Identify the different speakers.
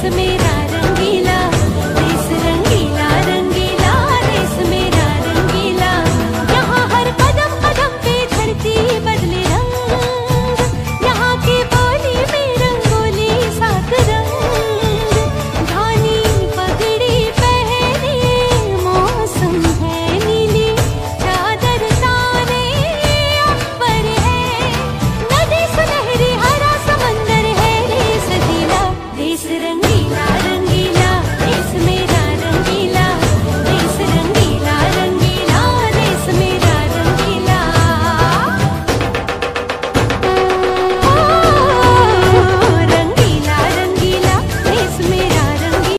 Speaker 1: to meet.